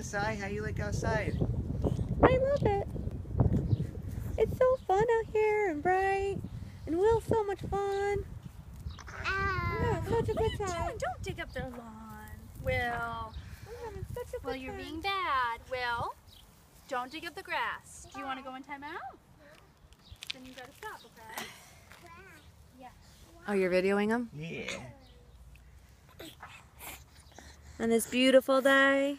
doing, Sai? How you like outside? I love it. It's so fun out here and bright. And Will's so much fun. Ah. Yeah, such a good time. Don't dig up their lawn. Will. We're having such a good you're time. being bad. Will, don't dig up the grass. Do you want to go in timeout? Then you gotta stop, okay? Oh, you're videoing them? Yeah. On this beautiful day.